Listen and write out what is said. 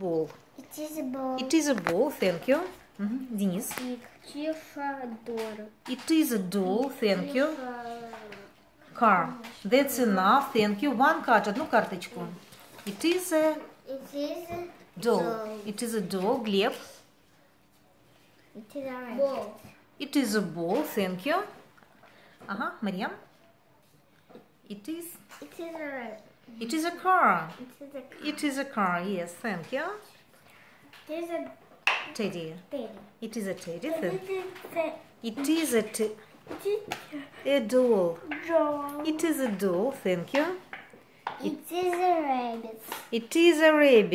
ball. It is a ball. It is a ball, thank you. Мгм. Денис. Чифадор. It is a doll, thank you. Car. That's enough, thank you. One card, одну карточку. It is a It is a doll. Doll. It is a doll, Глеб. It is a ball. It is a ball, thank you. Ага, Марьям. It is It is a It is a car. It is a It is a car, yes, thank you. It is a Teddy. teddy. It is a teddy. It is a It is a t- It is a doll. doll. It is a doll, thank you. It is a rabbit. It is a rabbit.